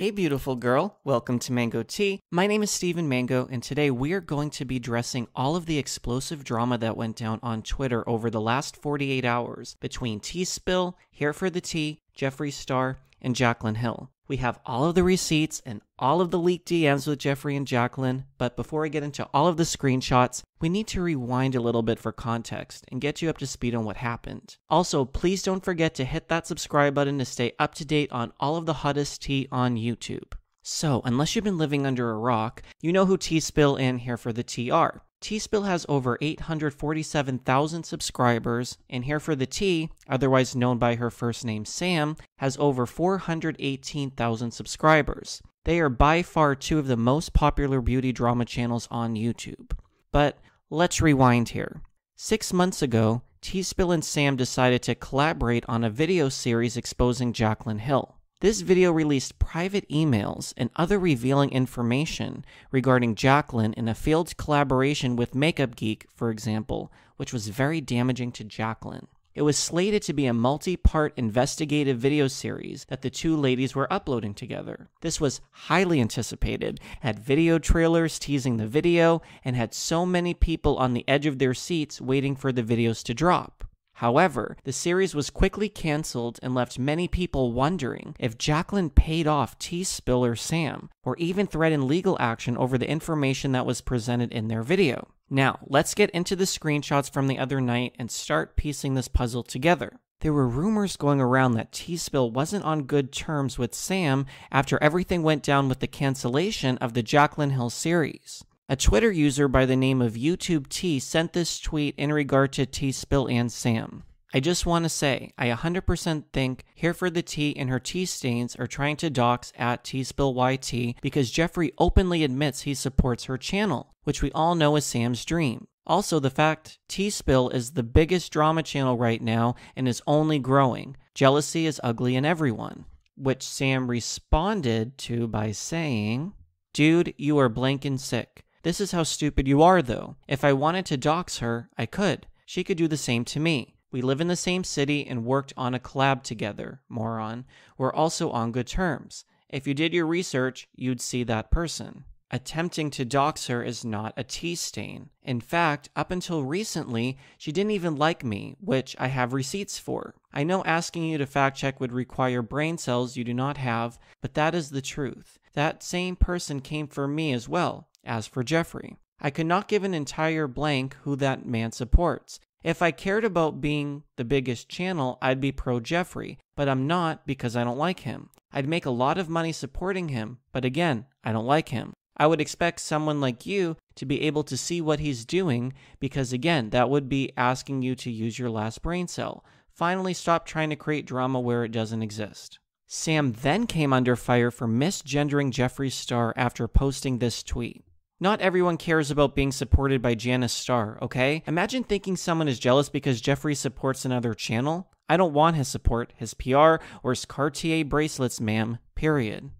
Hey, beautiful girl. Welcome to Mango Tea. My name is Steven Mango, and today we are going to be dressing all of the explosive drama that went down on Twitter over the last 48 hours between Tea Spill, Here for the Tea, Jeffree Star, and Jaclyn Hill. We have all of the receipts and all of the leaked DMs with Jeffree and Jacqueline, but before I get into all of the screenshots, we need to rewind a little bit for context and get you up to speed on what happened. Also, please don't forget to hit that subscribe button to stay up to date on all of the hottest tea on YouTube. So, unless you've been living under a rock, you know who Tea Spill and Here for the are. Tea Spill has over 847,000 subscribers, and Here for the Tea, otherwise known by her first name Sam, has over 418,000 subscribers. They are by far two of the most popular beauty drama channels on YouTube. But let's rewind here. Six months ago, Tea Spill and Sam decided to collaborate on a video series exposing Jaclyn Hill. This video released private emails and other revealing information regarding Jaclyn in a failed collaboration with Makeup Geek, for example, which was very damaging to Jaclyn. It was slated to be a multi part investigative video series that the two ladies were uploading together. This was highly anticipated, had video trailers teasing the video, and had so many people on the edge of their seats waiting for the videos to drop. However, the series was quickly canceled and left many people wondering if Jaclyn paid off Tea Spiller Sam, or even threatened legal action over the information that was presented in their video. Now, let's get into the screenshots from the other night and start piecing this puzzle together. There were rumors going around that Tea Spill wasn't on good terms with Sam after everything went down with the cancellation of the Jaclyn Hill series. A Twitter user by the name of YouTube T sent this tweet in regard to Tea Spill and Sam. I just want to say, I 100% think Here for the Tea and her tea stains are trying to dox at Tea Spill YT because Jeffree openly admits he supports her channel, which we all know is Sam's dream. Also, the fact Tea Spill is the biggest drama channel right now and is only growing. Jealousy is ugly in everyone. Which Sam responded to by saying, Dude, you are blank and sick. This is how stupid you are, though. If I wanted to dox her, I could. She could do the same to me. We live in the same city and worked on a collab together, moron. We're also on good terms. If you did your research, you'd see that person. Attempting to dox her is not a tea stain. In fact, up until recently, she didn't even like me, which I have receipts for. I know asking you to fact check would require brain cells you do not have, but that is the truth. That same person came for me as well. As for Jeffree, I could not give an entire blank who that man supports. If I cared about being the biggest channel, I'd be pro Jeffree, but I'm not because I don't like him. I'd make a lot of money supporting him, but again, I don't like him. I would expect someone like you to be able to see what he's doing because, again, that would be asking you to use your last brain cell. Finally, stop trying to create drama where it doesn't exist. Sam then came under fire for misgendering Jeffree Star after posting this tweet. Not everyone cares about being supported by Janice Star, okay? Imagine thinking someone is jealous because Jeffree supports another channel. I don't want his support, his PR, or his Cartier bracelets, ma'am, period.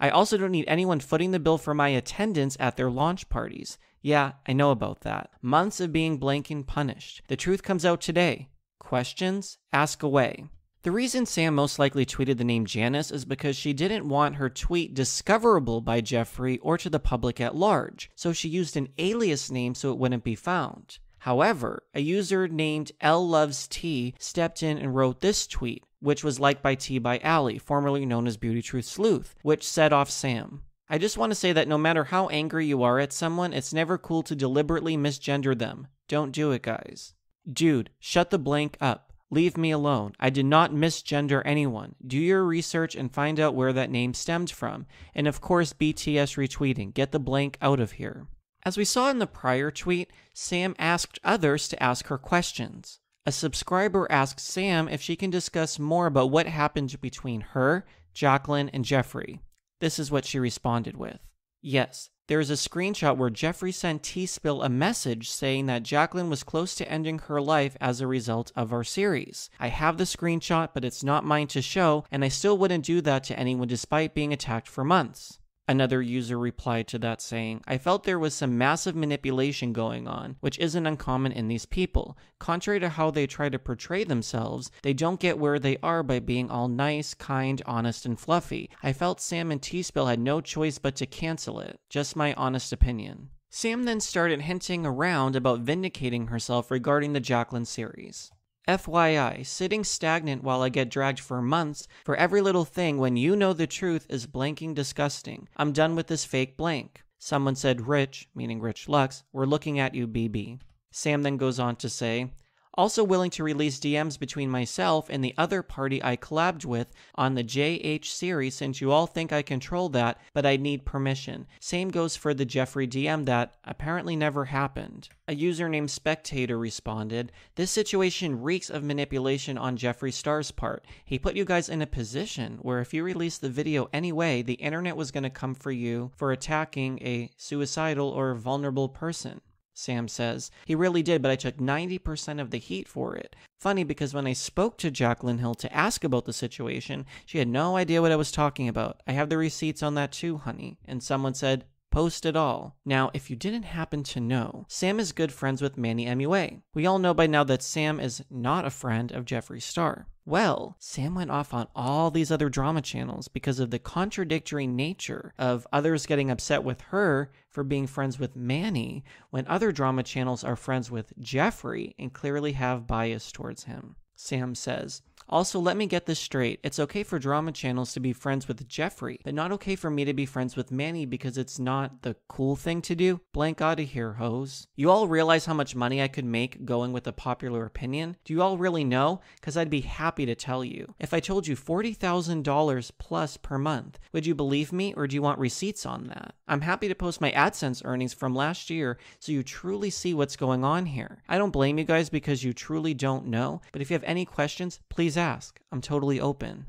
I also don't need anyone footing the bill for my attendance at their launch parties. Yeah, I know about that. Months of being blank and punished. The truth comes out today. Questions? Ask away. The reason Sam most likely tweeted the name Janice is because she didn't want her tweet discoverable by Jeffree or to the public at large, so she used an alias name so it wouldn't be found. However, a user named L Loves T stepped in and wrote this tweet, which was liked by T by Allie, formerly known as Beauty Truth Sleuth, which set off Sam. I just want to say that no matter how angry you are at someone, it's never cool to deliberately misgender them. Don't do it, guys. Dude, shut the blank up. Leave me alone. I did not misgender anyone. Do your research and find out where that name stemmed from. And of course, BTS retweeting. Get the blank out of here. As we saw in the prior tweet, Sam asked others to ask her questions. A subscriber asked Sam if she can discuss more about what happened between her, Jacqueline, and Jeffree. This is what she responded with. Yes, there is a screenshot where Jeffree sent Tea Spill a message saying that Jacqueline was close to ending her life as a result of our series. I have the screenshot, but it's not mine to show, and I still wouldn't do that to anyone despite being attacked for months. Another user replied to that saying, I felt there was some massive manipulation going on, which isn't uncommon in these people. Contrary to how they try to portray themselves, they don't get where they are by being all nice, kind, honest, and fluffy. I felt Sam and Tea Spill had no choice but to cancel it. Just my honest opinion. Sam then started hinting around about vindicating herself regarding the Jacqueline series. FYI, sitting stagnant while I get dragged for months for every little thing when you know the truth is blanking disgusting. I'm done with this fake blank. Someone said Rich, meaning Rich Lux, we're looking at you, BB. Sam then goes on to say, also willing to release DMs between myself and the other party I collabed with on the JH series since you all think I control that, but I need permission. Same goes for the Jeffree DM that apparently never happened. A user named Spectator responded, This situation reeks of manipulation on Jeffree Star's part. He put you guys in a position where if you released the video anyway, the internet was going to come for you for attacking a suicidal or vulnerable person. Sam says. He really did, but I took 90% of the heat for it. Funny because when I spoke to Jacqueline Hill to ask about the situation, she had no idea what I was talking about. I have the receipts on that too, honey. And someone said, Post it all. Now, if you didn't happen to know, Sam is good friends with Manny MUA. We all know by now that Sam is not a friend of Jeffree Star. Well, Sam went off on all these other drama channels because of the contradictory nature of others getting upset with her for being friends with Manny when other drama channels are friends with Jeffree and clearly have bias towards him. Sam says, also, let me get this straight. It's okay for drama channels to be friends with Jeffree, but not okay for me to be friends with Manny because it's not the cool thing to do. Blank out of here, hoes. You all realize how much money I could make going with a popular opinion? Do you all really know? Because I'd be happy to tell you. If I told you $40,000 plus per month, would you believe me or do you want receipts on that? I'm happy to post my AdSense earnings from last year so you truly see what's going on here. I don't blame you guys because you truly don't know, but if you have any questions, please ask. I'm totally open.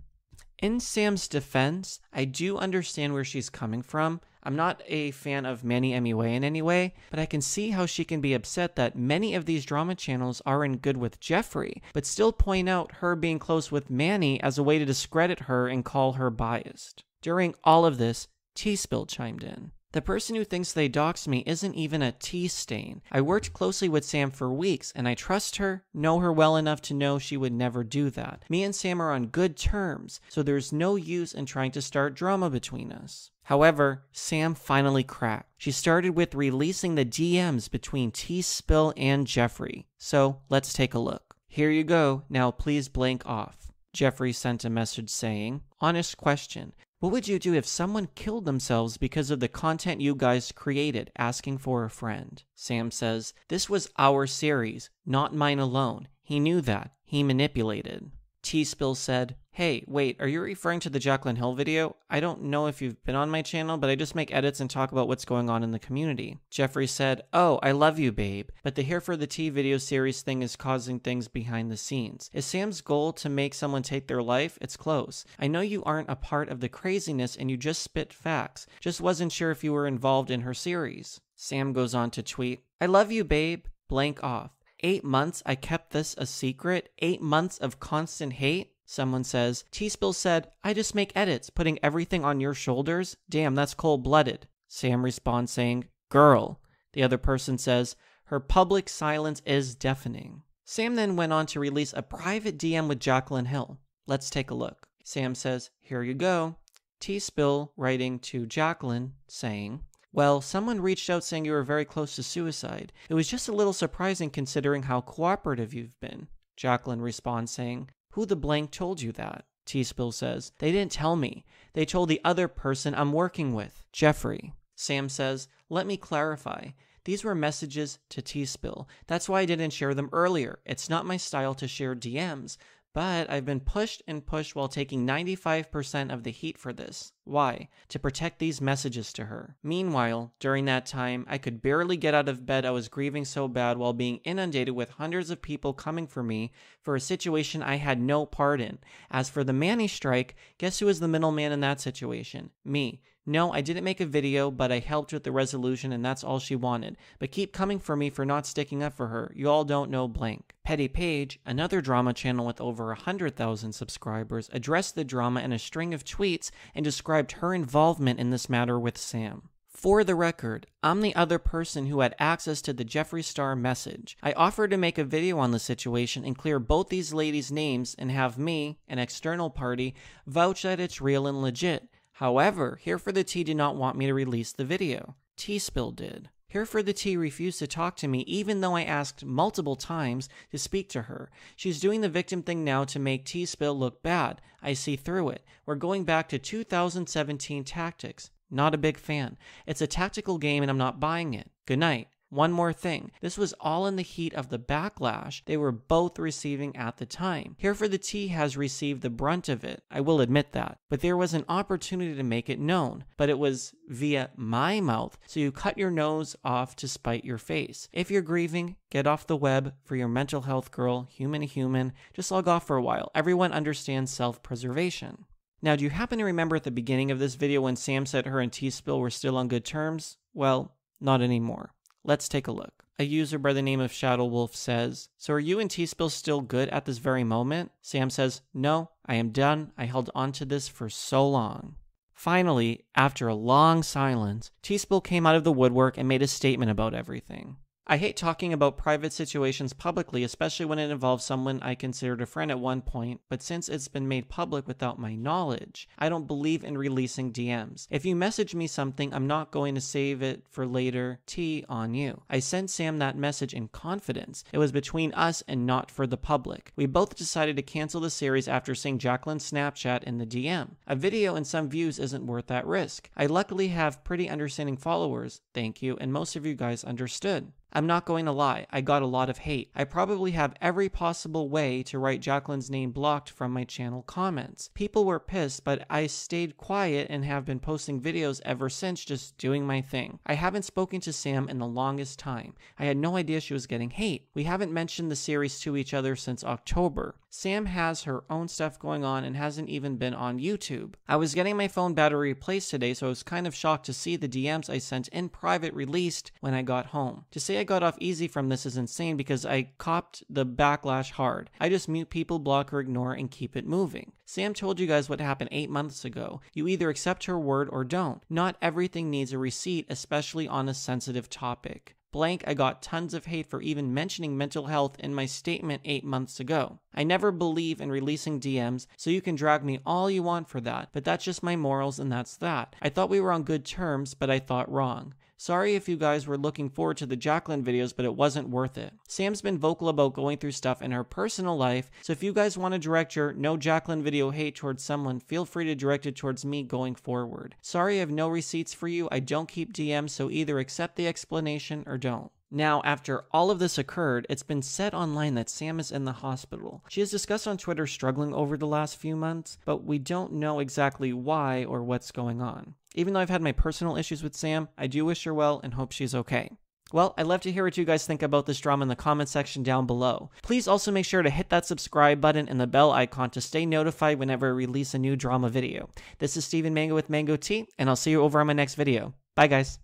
In Sam's defense, I do understand where she's coming from. I'm not a fan of Manny MUA in any way, but I can see how she can be upset that many of these drama channels are in good with Jeffree, but still point out her being close with Manny as a way to discredit her and call her biased. During all of this, Tea Spill chimed in. The person who thinks they doxed me isn't even a tea stain. I worked closely with Sam for weeks, and I trust her, know her well enough to know she would never do that. Me and Sam are on good terms, so there's no use in trying to start drama between us. However, Sam finally cracked. She started with releasing the DMs between Tea Spill and Jeffree. So let's take a look. Here you go. Now please blank off. Jeffree sent a message saying, Honest question. What would you do if someone killed themselves because of the content you guys created asking for a friend? Sam says, This was our series, not mine alone. He knew that. He manipulated. Tea Spill said, Hey, wait, are you referring to the Jacqueline Hill video? I don't know if you've been on my channel, but I just make edits and talk about what's going on in the community. Jeffree said, Oh, I love you, babe, but the Here for the Tea video series thing is causing things behind the scenes. Is Sam's goal to make someone take their life? It's close. I know you aren't a part of the craziness and you just spit facts. Just wasn't sure if you were involved in her series. Sam goes on to tweet, I love you, babe. Blank off. Eight months I kept this a secret? Eight months of constant hate? Someone says, Tea Spill said, I just make edits, putting everything on your shoulders. Damn, that's cold blooded. Sam responds saying, Girl. The other person says, Her public silence is deafening. Sam then went on to release a private DM with Jacqueline Hill. Let's take a look. Sam says, Here you go. Tea Spill writing to Jacqueline saying, well, someone reached out saying you were very close to suicide. It was just a little surprising considering how cooperative you've been. Jacqueline responds saying, who the blank told you that? Tea Spill says, They didn't tell me. They told the other person I'm working with, Jeffree. Sam says, Let me clarify. These were messages to Tea Spill. That's why I didn't share them earlier. It's not my style to share DMs, but I've been pushed and pushed while taking 95% of the heat for this. Why? To protect these messages to her. Meanwhile, during that time, I could barely get out of bed. I was grieving so bad while being inundated with hundreds of people coming for me for a situation I had no part in. As for the Manny strike, guess who was the middleman in that situation? Me. No, I didn't make a video, but I helped with the resolution and that's all she wanted. But keep coming for me for not sticking up for her. You all don't know blank. Petty Paige, another drama channel with over 100,000 subscribers, addressed the drama in a string of tweets and described her involvement in this matter with Sam. For the record, I'm the other person who had access to the Jeffree Star message. I offered to make a video on the situation and clear both these ladies' names and have me, an external party, vouch that it's real and legit. However, Here for the Tea did not want me to release the video. Tea Spill did. Here for the Tea refused to talk to me even though I asked multiple times to speak to her. She's doing the victim thing now to make Tea Spill look bad. I see through it. We're going back to 2017 tactics. Not a big fan. It's a tactical game and I'm not buying it. Good night. One more thing. This was all in the heat of the backlash they were both receiving at the time. Here for the Tea has received the brunt of it, I will admit that. But there was an opportunity to make it known. But it was via my mouth, so you cut your nose off to spite your face. If you're grieving, get off the web for your mental health girl, human human. Just log off for a while. Everyone understands self preservation. Now, do you happen to remember at the beginning of this video when Sam said her and Tea Spill were still on good terms? Well, not anymore. Let's take a look. A user by the name of Shadow Wolf says, So are you and Tea Spill still good at this very moment? Sam says, No, I am done. I held on to this for so long. Finally, after a long silence, Tea Spill came out of the woodwork and made a statement about everything. I hate talking about private situations publicly, especially when it involves someone I considered a friend at one point, but since it's been made public without my knowledge, I don't believe in releasing DMs. If you message me something, I'm not going to save it for later. T on you. I sent Sam that message in confidence. It was between us and not for the public. We both decided to cancel the series after seeing Jacqueline's Snapchat in the DM. A video and some views isn't worth that risk. I luckily have pretty understanding followers, thank you, and most of you guys understood. I'm not going to lie, I got a lot of hate. I probably have every possible way to write Jacqueline's name blocked from my channel comments. People were pissed, but I stayed quiet and have been posting videos ever since, just doing my thing. I haven't spoken to Sam in the longest time. I had no idea she was getting hate. We haven't mentioned the series to each other since October. Sam has her own stuff going on and hasn't even been on YouTube. I was getting my phone battery replaced today, so I was kind of shocked to see the DMs I sent in private released when I got home. To say I got off easy from this is insane because I copped the backlash hard. I just mute people, block or ignore, and keep it moving. Sam told you guys what happened eight months ago. You either accept her word or don't. Not everything needs a receipt, especially on a sensitive topic blank, I got tons of hate for even mentioning mental health in my statement eight months ago. I never believe in releasing DMs, so you can drag me all you want for that, but that's just my morals and that's that. I thought we were on good terms, but I thought wrong. Sorry if you guys were looking forward to the Jacqueline videos, but it wasn't worth it. Sam's been vocal about going through stuff in her personal life, so if you guys want to direct your no Jacqueline video hate towards someone, feel free to direct it towards me going forward. Sorry I have no receipts for you. I don't keep DMs, so either accept the explanation or don't. Now, after all of this occurred, it's been said online that Sam is in the hospital. She has discussed on Twitter struggling over the last few months, but we don't know exactly why or what's going on. Even though I've had my personal issues with Sam, I do wish her well and hope she's okay. Well, I'd love to hear what you guys think about this drama in the comment section down below. Please also make sure to hit that subscribe button and the bell icon to stay notified whenever I release a new drama video. This is Steven Mango with Mango Tea, and I'll see you over on my next video. Bye, guys.